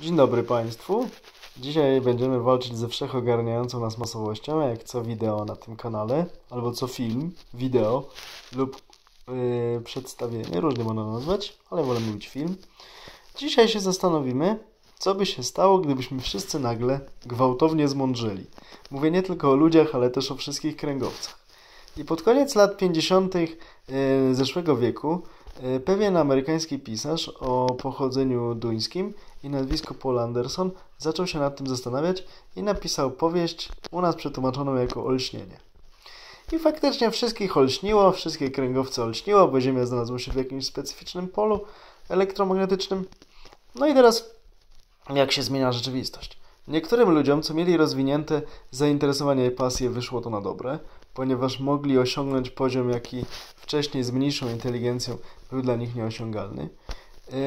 Dzień dobry Państwu. Dzisiaj będziemy walczyć ze wszechogarniającą nas masowością, jak co wideo na tym kanale, albo co film, wideo lub yy, przedstawienie, różnie można nazwać, ale wolę mówić film. Dzisiaj się zastanowimy, co by się stało, gdybyśmy wszyscy nagle gwałtownie zmądrzeli. Mówię nie tylko o ludziach, ale też o wszystkich kręgowcach. I pod koniec lat 50. Yy, zeszłego wieku pewien amerykański pisarz o pochodzeniu duńskim i nazwisku Paul Anderson zaczął się nad tym zastanawiać i napisał powieść u nas przetłumaczoną jako Olśnienie. I faktycznie wszystkich olśniło, wszystkie kręgowce olśniło, bo Ziemia znalazła się w jakimś specyficznym polu elektromagnetycznym. No i teraz jak się zmienia rzeczywistość? Niektórym ludziom, co mieli rozwinięte zainteresowanie i pasję, wyszło to na dobre, ponieważ mogli osiągnąć poziom, jaki wcześniej z mniejszą inteligencją był dla nich nieosiągalny.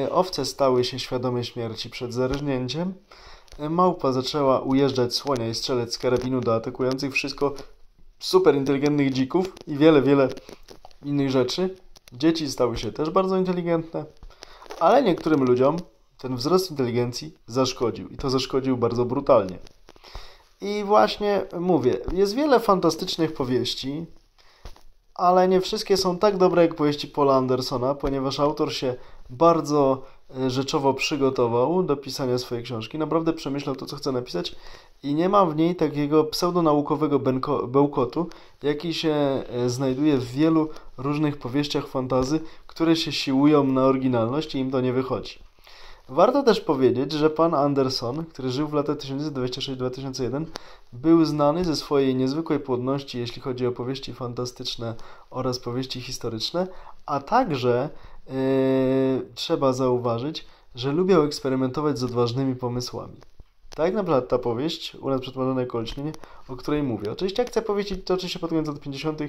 Y, owce stały się świadome śmierci przed zarżnięciem. Y, małpa zaczęła ujeżdżać słonia i strzelać z karabinu do atakujących wszystko super inteligentnych dzików i wiele, wiele innych rzeczy. Dzieci stały się też bardzo inteligentne, ale niektórym ludziom ten wzrost inteligencji zaszkodził i to zaszkodził bardzo brutalnie. I właśnie mówię, jest wiele fantastycznych powieści, ale nie wszystkie są tak dobre jak powieści Paula Andersona, ponieważ autor się bardzo e, rzeczowo przygotował do pisania swojej książki. Naprawdę przemyślał to, co chce napisać i nie ma w niej takiego pseudonaukowego bełkotu, jaki się e, znajduje w wielu różnych powieściach fantazy, które się siłują na oryginalność i im to nie wychodzi. Warto też powiedzieć, że pan Anderson, który żył w latach 1926-2001, był znany ze swojej niezwykłej płodności, jeśli chodzi o powieści fantastyczne oraz powieści historyczne, a także yy, trzeba zauważyć, że lubiał eksperymentować z odważnymi pomysłami. Tak na przykład ta powieść, u nas przetworzona jako olśnienie, o której mówię. Oczywiście akcja powieści toczy się pod koniec lat 50.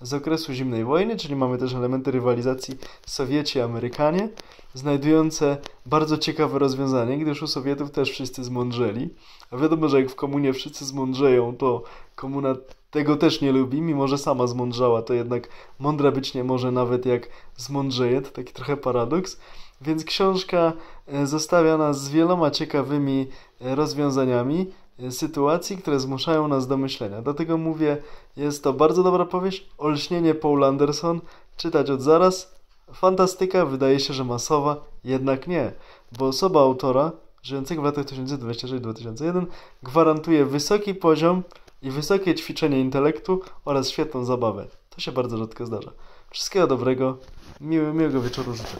z okresu zimnej wojny, czyli mamy też elementy rywalizacji Sowieci-Amerykanie, znajdujące bardzo ciekawe rozwiązanie, gdyż u Sowietów też wszyscy zmądrzeli. A wiadomo, że jak w komunie wszyscy zmądrzeją, to komuna tego też nie lubi, mimo że sama zmądrzała, to jednak mądra być nie może nawet jak zmądrzeje, to taki trochę paradoks. Więc książka e, zostawia nas z wieloma ciekawymi e, rozwiązaniami e, sytuacji, które zmuszają nas do myślenia. Dlatego mówię, jest to bardzo dobra powieść. Olśnienie Paul Anderson, czytać od zaraz. Fantastyka, wydaje się, że masowa, jednak nie, bo osoba autora, żyjącego w latach 1926-2001, gwarantuje wysoki poziom i wysokie ćwiczenie intelektu oraz świetną zabawę. To się bardzo rzadko zdarza. Wszystkiego dobrego, miłego wieczoru życzę.